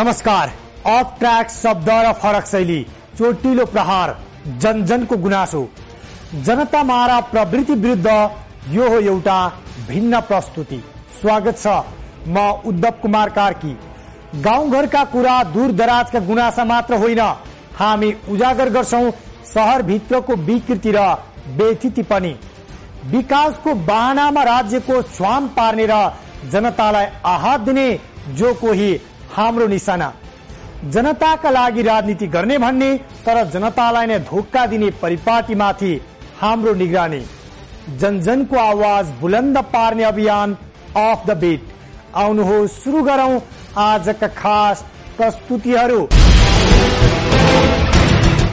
नमस्कार of track शब्द र फरक शैली चोटिलो प्रहार जनजनको गुनासो। जनता मारा प्रवृत्ति विरुद्ध यो हो एउटा भिन्न प्रस्तुति। स्वागत छ म उद्धव कुमार कार्की। गाउँघरका कुरा दूर दराजका गुनासा मात्र होइन। हामी उजागर गर्छौ सहर भित्रको विकृति र बेथिति पनि। विकासको बाहनामा राज्यको स्वाम पार्ने र जनतालाई आहत दिने जो कोही हाम्रो निशाना। जनताका लागि राजनीति गर्ने भन्ने तर जनतालाई नै धोका दिने परिपाटीमाथि हाम्रो निगरानी। जनजनको आवाज बुलन्द पार्ने अभियान अफ द बिट आउनुहोस् सुरु गरौं आजका खास प्रस्तुतिहरू।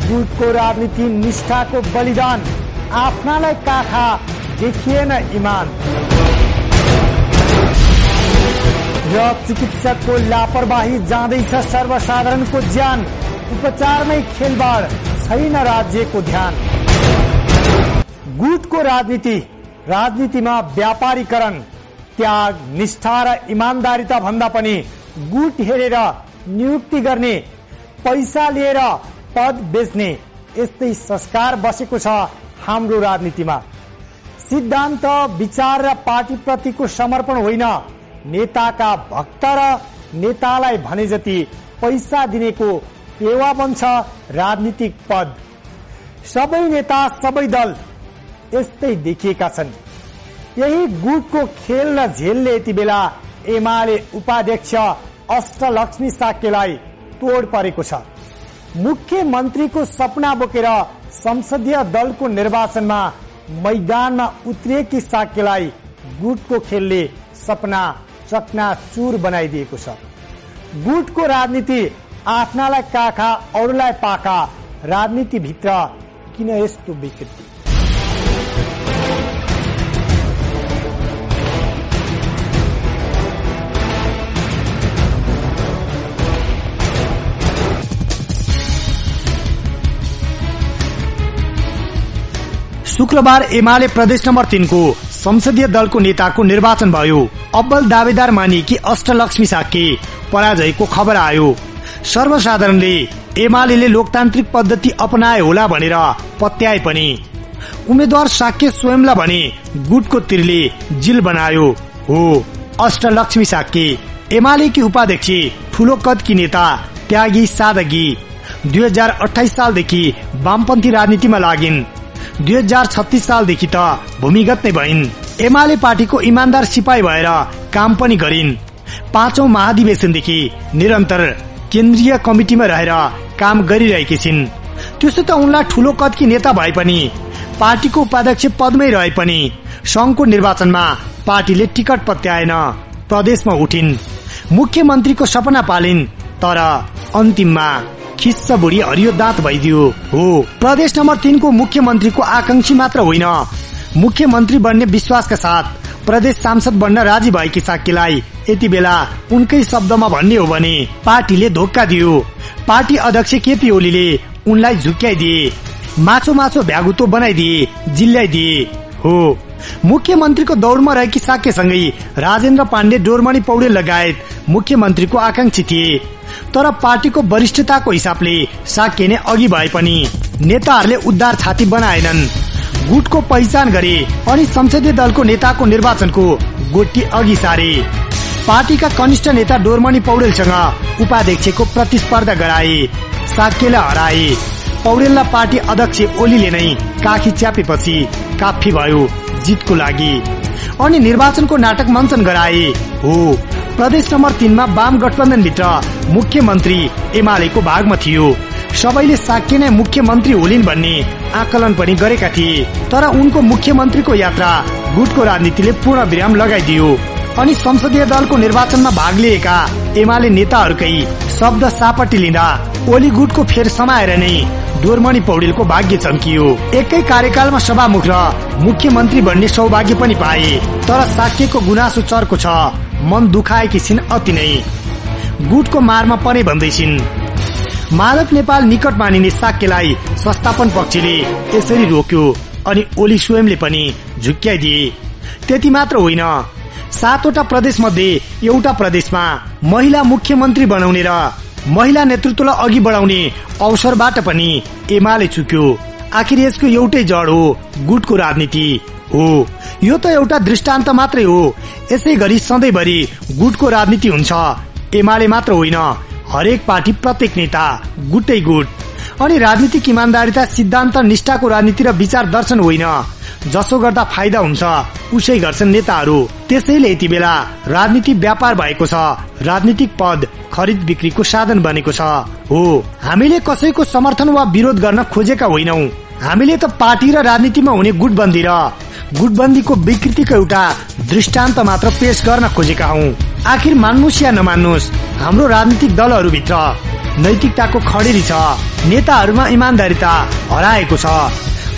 गुटको राजनीति निष्ठाको बलिदान। आफ्नालाई काखा देखिएन इमान। र चिकित्सकको लापरवाही जाँदैछ सर्वसाधारणको ज्यान उपचारमै खेलबाड छैन राज्यको ध्यान। गुटको राजनीति राजनीतिमा व्यापारीकरण त्याग निष्ठा र इमान्दारिता भन्दा पनि गुट हेरेर नियुक्ति गर्ने पैसा लिएर पद बेच्ने यस्तै संस्कार बसेको छ हाम्रो राजनीतिमा। सिद्धान्त विचार र पार्टीप्रतिको समर्पण होइन। नेताका भक्त र नेतालाई भने जति पैसा दिनेको पेवा बन्छ राजनीतिक पद। सबै नेता सबै दल यस्तै देखिएका छन्। यही गुटको खेल र झेलले यति बेला एमाले उपाध्यक्ष अष्टलक्ष्मी साक्यलाई तोड परेको छ। मुख्यमन्त्रीको सपना बोकेर संसदीय दलको निर्वाचनमा मैदानमा उत्रिएकी साक्यलाई गुटको खेलले सपना चकनाचुर बनाइदिएको छ। गुटको राजनीति आफ्नालाई काखा अरूलाई पाखा राजनीतिभित्र किन यस्तो विकृति? शुक्रबार एमाले प्रदेश नम्बर तीनको संसदीय दलको नेताको निर्वाचन भयो। अब्बल दावेदार मानिएकी अष्टलक्ष्मी साके पराजयको खबर आयो। सर्वसाधारणले एमाले लोकतान्त्रिक पद्धति अपनाए होला भनेर पत्याए पनि। उम्मेद्वार साक्य स्वयंलाई भने गुटको तिरले जिल बनायो। हो अष्टलक्ष्मी साके एमालेकी उपाध्यक्ष ठूलो कदकी नेता त्यागी सादगी। दुई हजार अठाइस सालदेखि वामपन्थी राजनीतिमा लागिन्। दुई हजार छत्तिस सालदेखि त भूमिगत नै भइन्। एमाले पार्टीको इमान्दार सिपाही भएर काम पनि गरिन्। पाँचौं महाधिवेशनदेखि निरन्तर केन्द्रीय कमिटिमा रहेर काम गरिरहेकी छिन्। त्यसो त उनलाई ठूलो कदकी नेता भए पनि पार्टीको उपाध्यक्ष पदमै रहे पनि संघको निर्वाचनमा पार्टीले टिकट पत्याएन। प्रदेशमा उठिन्। मुख्यमन्त्रीको सपना पालिन् तर अन्तिममा खिस्स बुढी हरियो दाँत भइदियो। हो। प्रदेश नम्बर तीनको मुख्यमन्त्रीको आकांक्षी मात्र होइन। मुख्यमन्त्री बन्ने विश्वासका साथ प्रदेश सांसद बन्न राजी भएकी साक्यलाई यति बेला उनकै शब्दमा भन्ने हो भने पार्टीले धोका दियो। पार्टी अध्यक्ष केपी ओलीले उनलाई झुक्याइदिए। माछो माछो भ्यागुतो बनाइदिए जिल्ल्याइदिए हो। मुख्यमन्त्रीको दौड़मा रहेकी साक्यसँगै राजेन्द्र पाण्डे डोरमणि पौडेल लगायत मुख्यमन्त्रीको आकांक्षी थिए। तर पार्टीको वरिष्ठताको हिसाबले साक्य नै अघि भए पनि नेताहरूले उद्धार छाती बनाएनन्। गुटको पहिचान गरे अनि संसदीय दलको नेताको निर्वाचनको गोटी अघि सारे। पार्टीका कनिष्ठ नेता डोरमणि पौडेलसँग उपाध्यक्षको प्रतिस्पर्धा गराए। साक्यलाई हराए। पौडेललाई पार्टी अध्यक्ष ओलीले नै काखी च्यापेपछि काफी भयो जितको लागि। अनि निर्वाचनको नाटक मञ्चन गराए। हो प्रदेश नम्बर तीनमा वाम गठबन्धनभित्र मुख्यमन्त्री एमालेको भागमा थियो। सबैले साक्य नै मुख्यमन्त्री होलिन् भन्ने आकलन पनि गरेका थिए। तर उनको मुख्यमन्त्रीको यात्रा गुटको राजनीतिले पूर्ण विराम लगाइदियो। अनि संसदीय दलको निर्वाचनमा भाग लिएका एमाले नेताहरूकै शब्द सापटी लिँदा ओली गुटको फेर समाएर नै डोरमणि पौडेलको भाग्य चम्कियो। एकै कार्यकालमा सभामुख र मुख्यमन्त्री बन्ने सौभाग्य पनि पाए। तर साक्यको गुनासो चर्को छ। मन दुखाएकी छिन् अति नै। गुटको मारमा परे भन्दैछिन्। माधव नेपाल निकट मानिने साक्यलाई संस्थापन पक्षले यसरी रोक्यो अनि ओली स्वयंले पनि झुक्क्याइदिए। त्यति मात्र होइन। सातवटा प्रदेश मध्ये एउटा प्रदेशमा महिला मुख्यमन्त्री बनाउने र महिला नेतृत्वलाई अघि बढाउने अवसरबाट पनि एमाले चुक्यो। आखिर यसको एउटै जड हो गुटको राजनीति हो। यो त एउटा दृष्टान्त मात्रै हो। यसै गरी सधैँभरि गुटको राजनीति हुन्छ। एमाले मात्र होइन हरेक पार्टी प्रत्येक नेता गुटै गुट। अनि राजनीतिक इमान्दारिता सिद्धान्त निष्ठाको राजनीति र विचार दर्शन होइन। जसो गर्दा फाइदा हुन्छ उसै गर्छन् नेताहरू। त्यसैले यति बेला राजनीति व्यापार भएको छ। राजनीतिक पद खरिद बिक्रीको साधन बनेको छ। हो हामीले कसैको समर्थन वा विरोध गर्न खोजेका होइनौ। हामीले त पार्टी र राजनीतिमा हुने गुटबन्दी र गुटबन्दीको विकृतिको एउटा दृष्टान्त मात्र पेश गर्न खोजेका हौ। आखिर मान्नुहोस् या नमान्नुहोस् हाम्रो राजनीतिक दलहरूभित्र नैतिकताको खडेरी छ नेताहरूमा इमान्दारिता हराएको छ।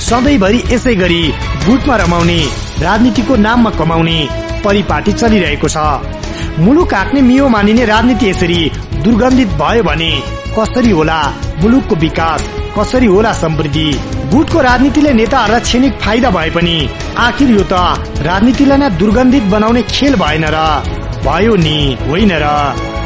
सधैँभरि यसै गरी गुटमा रमाउने राजनीतिको नाममा कमाउने परिपाटी चलिरहेको छ। मुलुक हाँक्ने मियो मानिने राजनीति यसरी दुर्गन्धित भयो भने कसरी होला मुलुकको विकास कसरी होला समृद्धि? गुटको राजनीतिले नेताहरूलाई क्षणिक फाइदा भए पनि आखिर यो त राजनीतिलाई नै दुर्गन्धित बनाउने खेल भएन र। भयो नि होइन र?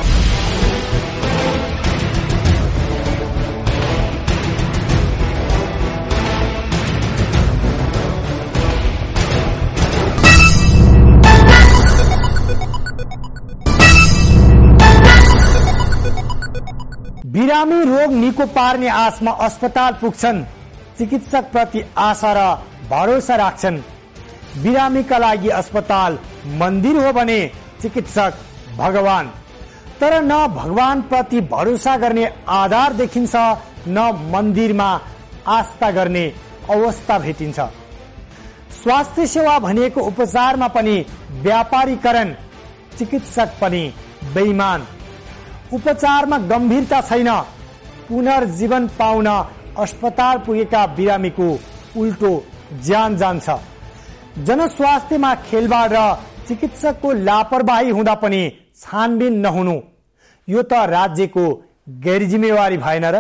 बिरामी रोग निको पार्ने आशमा अस्पताल पुग्छन्। चिकित्सक प्रति आशा र भरोसा राख्छन्। बिरामीका लागि अस्पताल मन्दिर हो भने चिकित्सक भगवान। तर न भगवान प्रति भरोसा गर्ने आधार देखिन्छ न मन्दिरमा आस्था गर्ने अवस्था भेटिन्छ। स्वास्थ्य सेवा भनिएको उपचारमा पनि व्यापारीकरण चिकित्सक पनि बेइमान। उपचारमा गम्भीरता छैन। पुनर्जीवन पाउन अस्पताल पुगेका बिरामीको उल्टो ज्यान जान्छ। जनस्वास्थ्यमा खेलबाड र चिकित्सकको लापरवाही हुँदा पनि छानबिन नहुनु। यो त राज्यको गैर जिम्मेवारी भएन र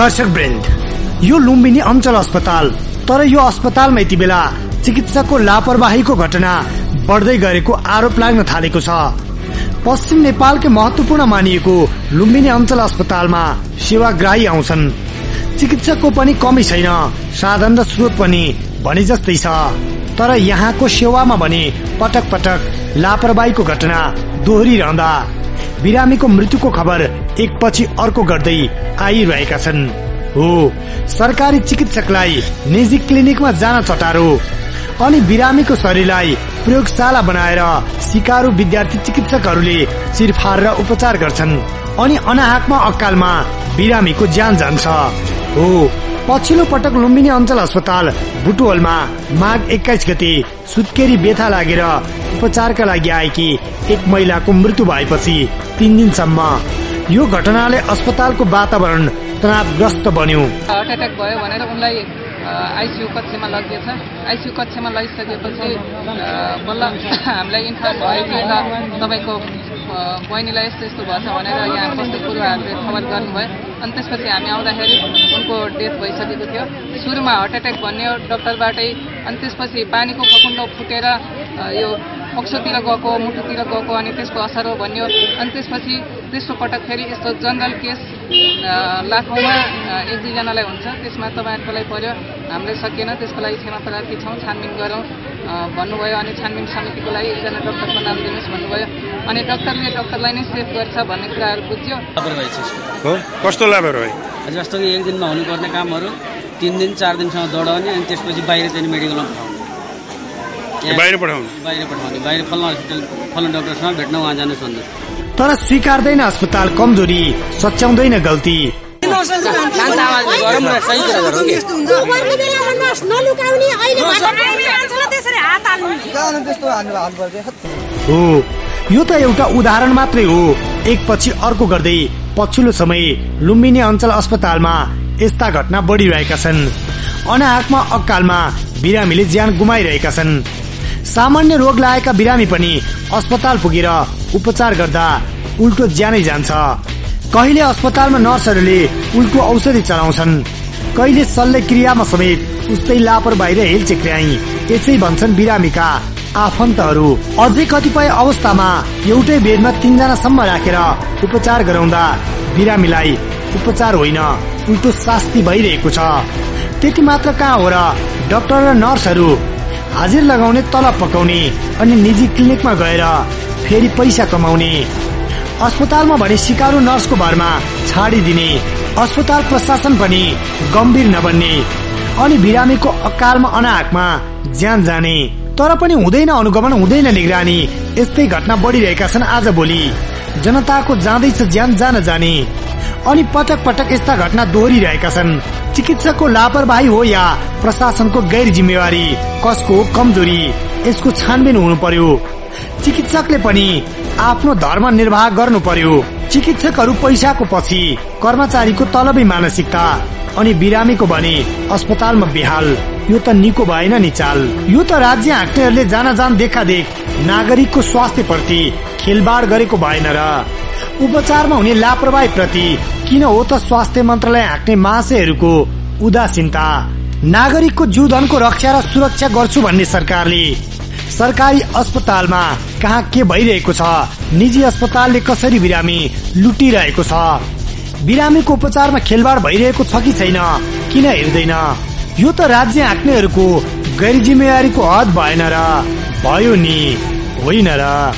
दर्शक ब्रेन्ड यो लुम्बिनी अञ्चल अस्पताल तर यो अस्पतालमा यति बेला चिकित्सकको लापरवाहीको घटना बढ्दै गरेको आरोप लाग्न थालेको छ। पश्चिम नेपालकै महत्वपूर्ण मानिएको लुम्बिनी अञ्चल अस्पतालमा सेवाग्राही आउँछन्। चिकित्सकको पनि कमी छैन साधन र स्रोत पनि भने जस्तै छ। तर यहाँको सेवामा भने पटक पटक लापरवाहीको घटना दोहोरिरहँदा बिरामीको मृत्युको खबर एकपछि अर्को गर्दै आइरहेका छन्। हो सरकारी चिकित्सकलाई निजी क्लिनिकमा जान चटारो। अनि बिरामीको शरीरलाई प्रयोगशाला बनाएर सिकारु विद्यार्थी चिकित्सकहरूले चिरफार र उपचार गर्छन्। अनि अनाहकमा अकालमा बिरामीको ज्यान जान्छ। हो पछिल्लो पटक लुम्बिनी अञ्चल अस्पताल बुटुवलमा माघ एक्काइस गते सुत्केरी बेथा लागेर उपचारका लागि आएकी एक महिलाको मृत्यु भएपछि तीन दिनसम्म यो घटनाले अस्पतालको वातावरण तनावग्रस्त बन्यो। हार्ट एट्याक भयो भनेर उनलाई आइसियु कक्षमा लगिएछ। आइसियु कक्षमा लगिसकेपछि बल्ल हामीलाई इन्फर्म भयो कि तपाईँको बहिनीलाई यस्तो यस्तो भएछ भनेर यहाँ कस्तो पूर्वहरूले खबर गर्नुभयो। अनि त्यसपछि हामी आउँदाखेरि उनको डेथ भइसकेको थियो। सुरुमा हार्ट एट्याक भन्ने डक्टरबाटै अनि त्यसपछि पानीको फकुन्डो फुटेर यो पक्षतिर गएको मुटुतिर गएको अनि त्यसको असर हो भन्यो अनि त्यसपछि तेस्रो पटक फेरि यस्तो जनरल केस लाखौँमा एक दुईजनालाई हुन्छ। त्यसमा तपाईँहरूको लागि पर्यो हामीले सकिएन। त्यसको लागि क्षमा प्रार्थी छौँ छानबिन गरौँ भन्नुभयो अनि छानबिन समितिको लागि एकजना डक्टरको नाम दिनुहोस् भन्नुभयो। अनि डक्टरले डक्टरलाई नै सेभ गर्छ भन्ने कुराहरू बुझ्यो। हो? कस्तो लापरवाही जस्तो कि एक दिनमा हुनुपर्ने कामहरू तिन दिन चार दिनसम्म दौडाउने अनि त्यसपछि बाहिर चाहिँ मेडिकलमा पठाउने। बाहिर पठाउनु। बाहिर पठाउने। बाहिर फल्न हस्पिटल फल्न डक्टरसँग भेट्न उहाँ जानुहोस् भन्नुहोस् तर स्वीकार्दैन अस्पताल कमजोरी सच्याउँदैन गल्ती। हो यो त एउटा उदाहरण मात्रै हो। एकपछि अर्को गर्दै पछिल्लो समय लुम्बिनी अञ्चल अस्पतालमा यस्ता घटना बढिरहेका छन्। अनाहकमा अकालमा बिरामीले ज्यान गुमाइरहेका छन्। सामान्य रोग लागेका बिरामी पनि अस्पताल पुगेर उपचार गर्दा उल्टो ज्यानै जान्छ। कहिले अस्पतालमा नर्सहरूले उल्टो औषधि चलाउँछन् कहिले शल्यक्रियामा समेत उस्तै लापरवाही र हेलचेक्र्याई यसै भन्छन् बिरामीका आफन्तहरू। अझै कतिपय अवस्थामा एउटै बेडमा तीनजनासम्म राखेर उपचार गराउँदा बिरामीलाई उपचार होइन उल्टो शास्ति भइरहेको छ। त्यति मात्र कहाँ हो र डाक्टर र नर्सहरू हाजिर लगाउने तलब पकाउने अनि निजी क्लिनिकमा गएर फेरि पैसा कमाउने। अस्पतालमा भने सिकारु नर्सको भरमा छाडिदिने। अस्पताल प्रशासन पनि गम्भीर नबन्ने अनि बिरामीको अकालमा अनाहकमा ज्यान जाने। तर पनि हुँदैन अनुगमन हुँदैन निगरानी। यस्तै घटना बढिरहेका छन् आज भोलि। जनताको जाँदैछ ज्यान जान जाने। अनि पटक पटक यस्ता घटना दोहोरिरहेका छन्। चिकित्सकको लापरवाही हो या प्रशासनको गैर जिम्मेवारी कसको कमजोरी यसको छानबिन हुनु पर्यो। चिकित्सकले पनि आफ्नो धर्म निर्वाह गर्नु पर्यो चिकित्सकहरू पैसाको पछि कर्मचारीको तलबै मानसिकता अनि बिरामीको भने अस्पतालमा बेहाल। यो त निको भएन नि चाल। यो त राज्य हाँक्नेहरूले जान जान देखा देख नागरिकको स्वास्थ्य प्रति खेलबाड गरेको भएन र उपचारमा हुने लापरवाही प्रति किन हो त स्वास्थ्य मन्त्रालय हाँक्ने महाशयहरूको उदासीनता? नागरिकको जीवधनको रक्षा र सुरक्षा गर्छु भन्ने सरकारले सरकारी अस्पतालमा कहाँ के भइरहेको छ? निजी अस्पतालले कसरी बिरामी लुटिरहेको छ? बिरामीको उपचारमा खेलबाड भइरहेको छ कि छैन? किन हेर्दैन? यो त राज्य हाँक्नेहरूको गैर जिम्मेवारीको हद भएन र। भयो नि होइन र।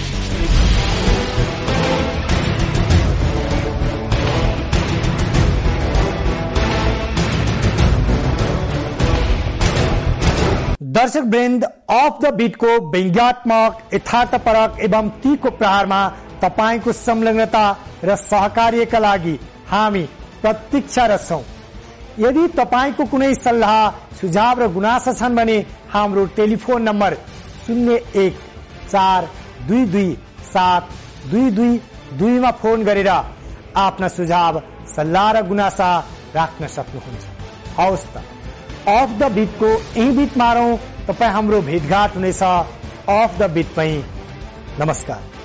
दर्शक वृन्द अफ द बिटको व्यङ्ग्यात्मक यथार्थपरक एवं तीको प्रहारमा तपाईँको संलग्नता र सहकार्यका लागि हामी प्रतीक्षारत छौँ यदि तपाईँको कुनै सल्लाह सुझाव र गुनासा छन् भने हाम्रो टेलिफोन नम्बर शून्य एक चार दुई दुई सात दुई दुई दुईमा फोन गरेर आफ्ना सुझाव सल्लाह र गुनासा राख्न सक्नुहुन्छ। हवस् त। अफ द बिटको यही बिट मारौँ। तपाईँ हाम्रो भेटघाट हुनेछ अफ द बिटमै नमस्कार।